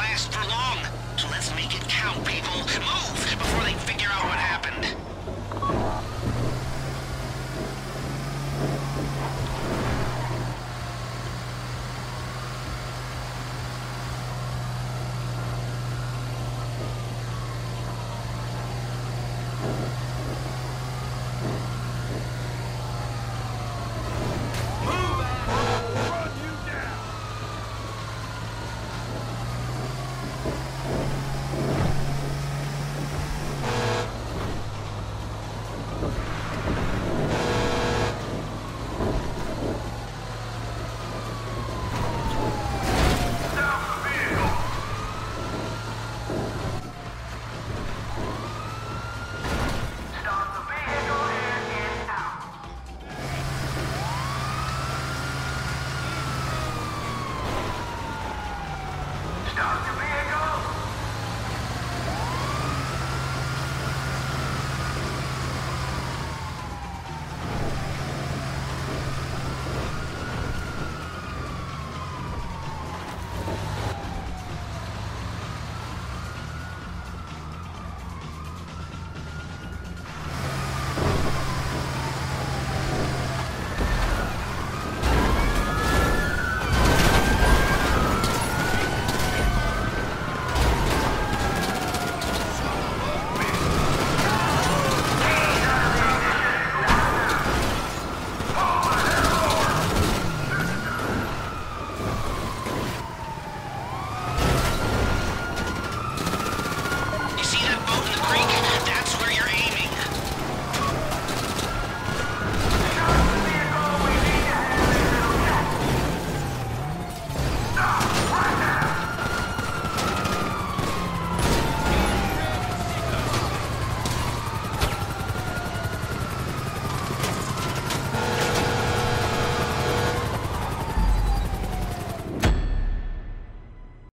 last for long. So let's make it count, people. Move before they figure out what happened. Move, Vehicle